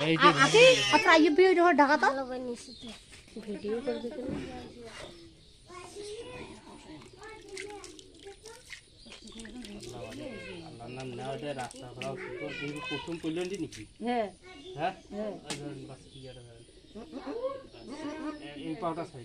এই যে আকি আত্রা ইয়ে বিয়ে জোর ঢাকা তো ভিডিও করবে নাম নেওয়া যায় রাস্তা ঘোরাও সুন্দর কিন্তু প্রথম পর্যন্ত নাকি? হ্যাঁ। হ্যাঁ? ওই বাস কি আর এই পাউটা ছাড়ি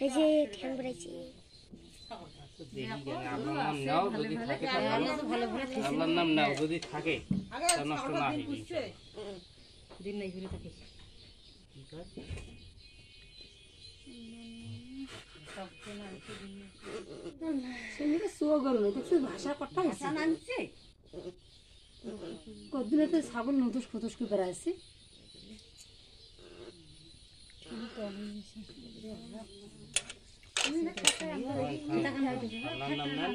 এই যে ঠ্যাং কেন আল্লাহর নাম নাও যদি থাকে তো ভালো আল্লাহর নাম নাও যদি থাকে তা নষ্ট না হইবে দিন নাই ঘুরে থাকিস কি কয়? সেদিকে শুয়ো গরু নেই দেখছিস ভাষা কটা আছে কদিনে তো ছাগল নতুস খতুস করে বেড়াইছি? আল্লাহর নাম নেন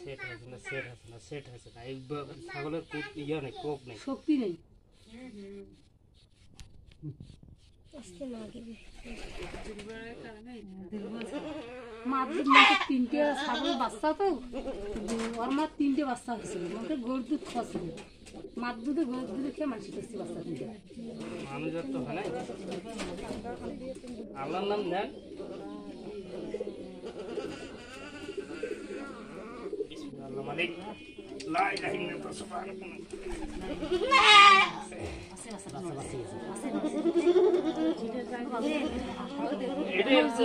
সেট হয়েছে না সেট হয়েছে না সেট হয়েছে না এই ব- ছাগলের কুট ইয়ে নেই কোপ নেই শক্তি নেই তিনটে ছাগল বাচ্চা তো ওর মা তিনটে বাচ্চা হয়েছিল মাকে গরুর দুধ খাওয়াছিল মার দুধে গরুর দুধে খেয়ে মানুষ করছি বাচ্চা তিনটে মানুষের তো হয় নাই নাম নেন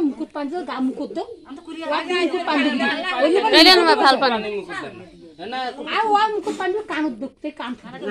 মুকুট দো মুকুট পাঞ্জ ভালো পানি মুকুট দেন না। না আর ও মুকুট কানত দেখতে কান থাকে